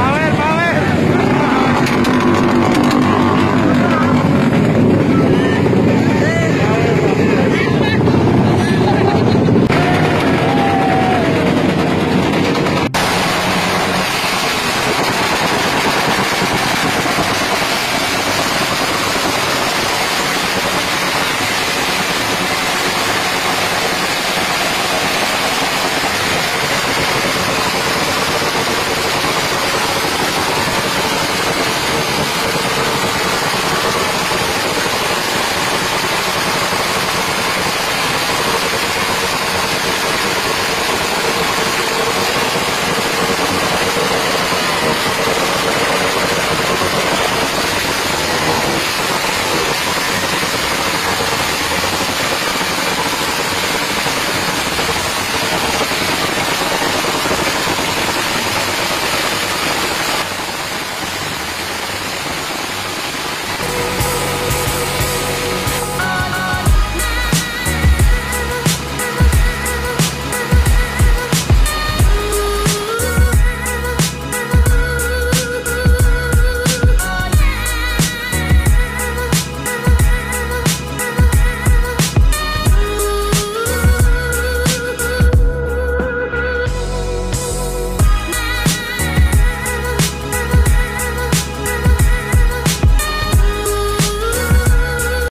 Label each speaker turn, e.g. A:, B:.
A: A ver, va.